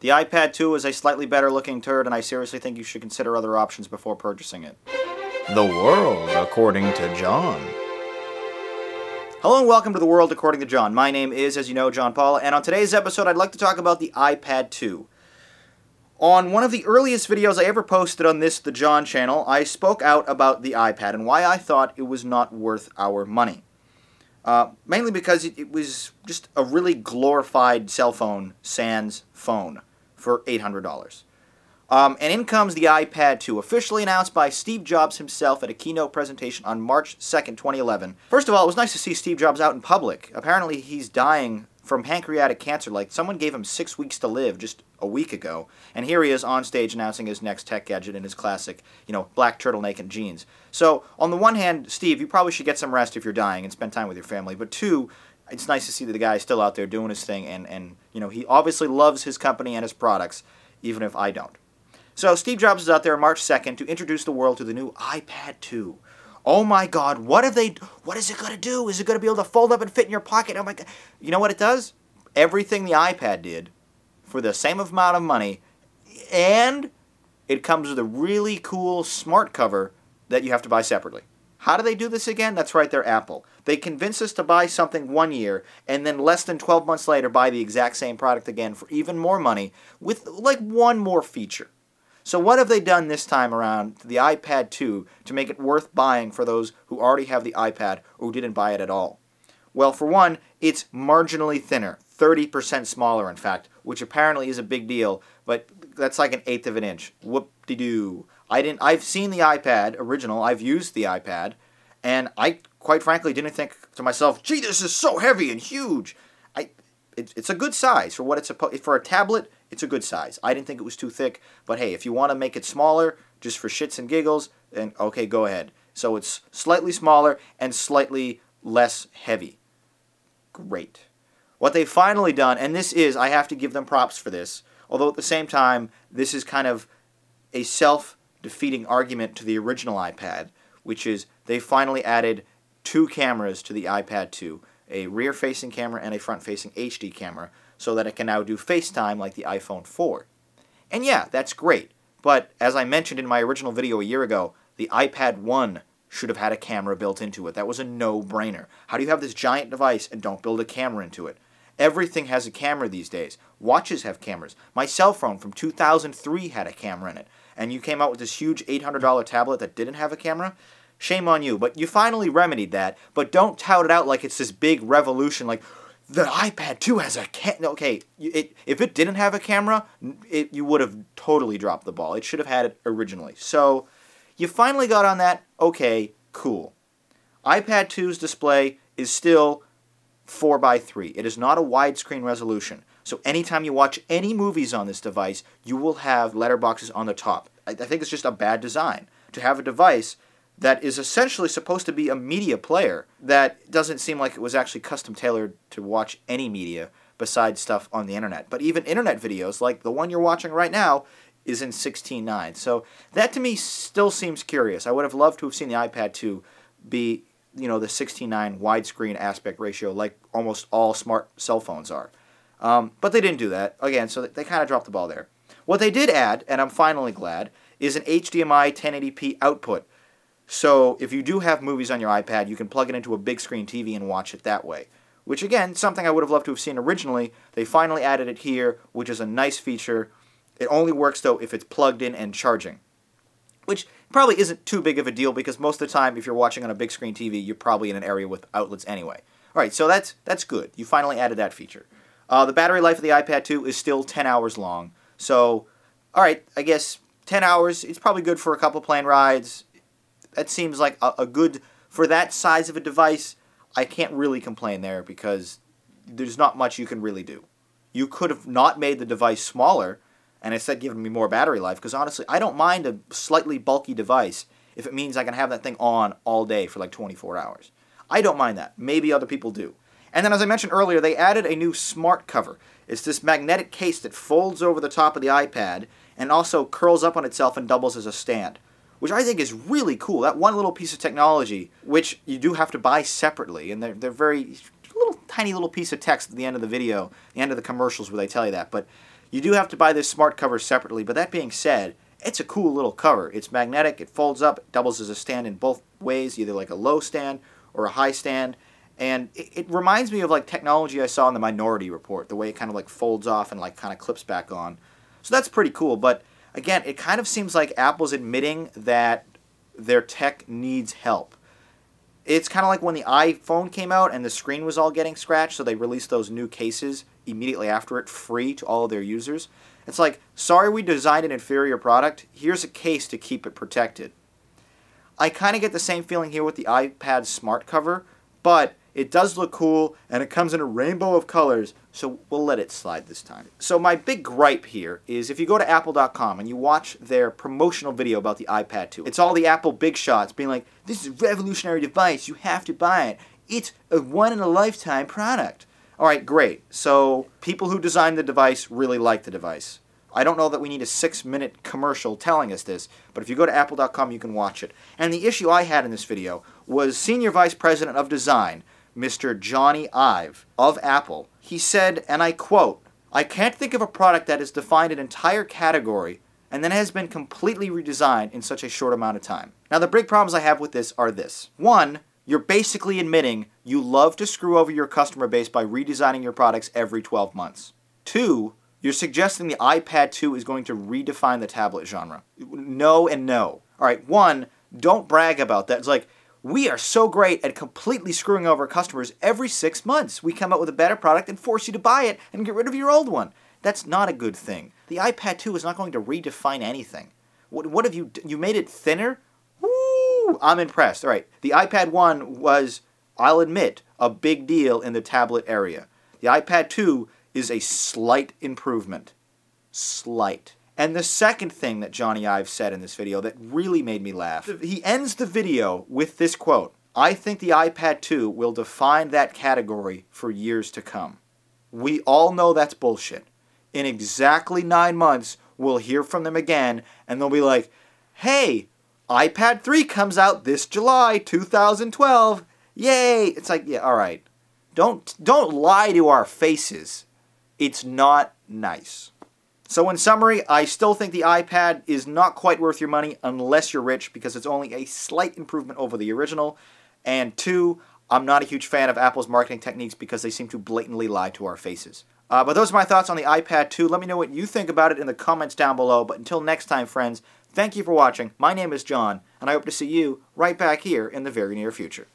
The iPad 2 is a slightly better looking turd, and I seriously think you should consider other options before purchasing it. The world according to Jon. Hello and welcome to The World According to Jon. My name is, as you know, Jon Paul, and on today's episode I'd like to talk about the iPad 2. On one of the earliest videos I ever posted on this, the Jon channel, I spoke out about the iPad and why I thought it was not worth our money. Uh, mainly because it, it, was just a really glorified cell phone, sans phone, for $800. Um, and in comes the iPad 2, officially announced by Steve Jobs himself at a keynote presentation on March 2nd, 2011. First of all, it was nice to see Steve Jobs out in public. Apparently, he's dying from pancreatic cancer. Like, someone gave him six weeks to live just a week ago. And here he is on stage announcing his next tech gadget in his classic, you know, black turtleneck and jeans. So, on the one hand, Steve, you probably should get some rest if you're dying and spend time with your family. But two, it's nice to see that the guy is still out there doing his thing. And, and you know, he obviously loves his company and his products, even if I don't. So, Steve Jobs is out there March 2nd to introduce the world to the new iPad 2 oh my god, what have they, what is it going to do? Is it going to be able to fold up and fit in your pocket? Oh my god. You know what it does? Everything the iPad did for the same amount of money, and it comes with a really cool smart cover that you have to buy separately. How do they do this again? That's right, they're Apple. They convince us to buy something one year and then less than 12 months later buy the exact same product again for even more money with like one more feature. So what have they done this time around to the iPad 2 to make it worth buying for those who already have the iPad or who didn't buy it at all? Well, for one, it's marginally thinner, 30% smaller in fact, which apparently is a big deal, but that's like an eighth of an inch. Whoop-de-doo. I didn't I've seen the iPad original, I've used the iPad, and I quite frankly didn't think to myself, "Gee, this is so heavy and huge." It, it's a good size for what it's supposed for a tablet it's a good size. I didn't think it was too thick, but hey, if you want to make it smaller, just for shits and giggles, then okay, go ahead. So it's slightly smaller and slightly less heavy. Great. What they've finally done, and this is, I have to give them props for this, although at the same time, this is kind of a self defeating argument to the original iPad, which is they finally added two cameras to the iPad 2 a rear facing camera and a front facing HD camera so that it can now do FaceTime like the iPhone 4. And yeah, that's great, but as I mentioned in my original video a year ago, the iPad 1 should have had a camera built into it. That was a no-brainer. How do you have this giant device and don't build a camera into it? Everything has a camera these days. Watches have cameras. My cell phone from 2003 had a camera in it. And you came out with this huge $800 tablet that didn't have a camera? Shame on you. But you finally remedied that. But don't tout it out like it's this big revolution, like, the iPad 2 has a cam. Okay, it, if it didn't have a camera, it, you would have totally dropped the ball. It should have had it originally. So you finally got on that. Okay, cool. iPad 2's display is still 4 by 3 It is not a widescreen resolution. So anytime you watch any movies on this device, you will have letterboxes on the top. I, I think it's just a bad design to have a device that is essentially supposed to be a media player that doesn't seem like it was actually custom tailored to watch any media besides stuff on the internet. But even internet videos, like the one you're watching right now, is in 16.9. So that to me still seems curious. I would have loved to have seen the iPad 2 be, you know, the 16.9 widescreen aspect ratio like almost all smart cell phones are. Um, but they didn't do that. Again, so they kind of dropped the ball there. What they did add, and I'm finally glad, is an HDMI 1080p output so if you do have movies on your iPad, you can plug it into a big screen TV and watch it that way. Which again, something I would have loved to have seen originally. They finally added it here, which is a nice feature. It only works though if it's plugged in and charging. Which probably isn't too big of a deal because most of the time if you're watching on a big screen TV, you're probably in an area with outlets anyway. Alright, so that's that's good. You finally added that feature. Uh, the battery life of the iPad 2 is still 10 hours long. So, alright, I guess 10 hours, it's probably good for a couple plane rides that seems like a, a good for that size of a device. I can't really complain there because there's not much you can really do. You could have not made the device smaller and instead given me more battery life because honestly, I don't mind a slightly bulky device if it means I can have that thing on all day for like 24 hours. I don't mind that. Maybe other people do. And then as I mentioned earlier, they added a new smart cover. It's this magnetic case that folds over the top of the iPad and also curls up on itself and doubles as a stand which I think is really cool. That one little piece of technology, which you do have to buy separately, and they're, they're very little tiny little piece of text at the end of the video, the end of the commercials where they tell you that. But You do have to buy this smart cover separately, but that being said, it's a cool little cover. It's magnetic, it folds up, it doubles as a stand in both ways, either like a low stand or a high stand. And it, it reminds me of like technology I saw in the Minority Report, the way it kind of like folds off and like kind of clips back on. So that's pretty cool, but again, it kind of seems like Apple's admitting that their tech needs help. It's kind of like when the iPhone came out and the screen was all getting scratched, so they released those new cases immediately after it free to all of their users. It's like, sorry we designed an inferior product, here's a case to keep it protected. I kind of get the same feeling here with the iPad smart cover, but it does look cool, and it comes in a rainbow of colors, so we'll let it slide this time. So my big gripe here is if you go to apple.com and you watch their promotional video about the iPad 2, it's all the Apple big shots being like, this is a revolutionary device, you have to buy it. It's a one-in-a-lifetime product. All right, great. So people who designed the device really like the device. I don't know that we need a six minute commercial telling us this, but if you go to apple.com, you can watch it. And the issue I had in this video was Senior Vice President of Design Mr. Jony Ive of Apple. He said, and I quote, I can't think of a product that has defined an entire category and then has been completely redesigned in such a short amount of time. Now, the big problems I have with this are this. One, you're basically admitting you love to screw over your customer base by redesigning your products every 12 months. Two, you're suggesting the iPad 2 is going to redefine the tablet genre. No and no. All right, one, don't brag about that. It's like, we are so great at completely screwing over customers every six months. We come out with a better product and force you to buy it and get rid of your old one. That's not a good thing. The iPad 2 is not going to redefine anything. What, what have you you made it thinner? Woo! I'm impressed. All right. The iPad 1 was, I'll admit, a big deal in the tablet area. The iPad 2 is a slight improvement. Slight. And the second thing that Jony Ive said in this video that really made me laugh, he ends the video with this quote I think the iPad 2 will define that category for years to come. We all know that's bullshit. In exactly nine months, we'll hear from them again, and they'll be like, hey, iPad 3 comes out this July 2012. Yay! It's like, yeah, all right. Don't don't lie to our faces. It's not nice. So in summary, I still think the iPad is not quite worth your money unless you're rich because it's only a slight improvement over the original. And two, I'm not a huge fan of Apple's marketing techniques because they seem to blatantly lie to our faces. Uh, but those are my thoughts on the iPad 2. Let me know what you think about it in the comments down below. But until next time, friends, thank you for watching. My name is Jon, and I hope to see you right back here in the very near future.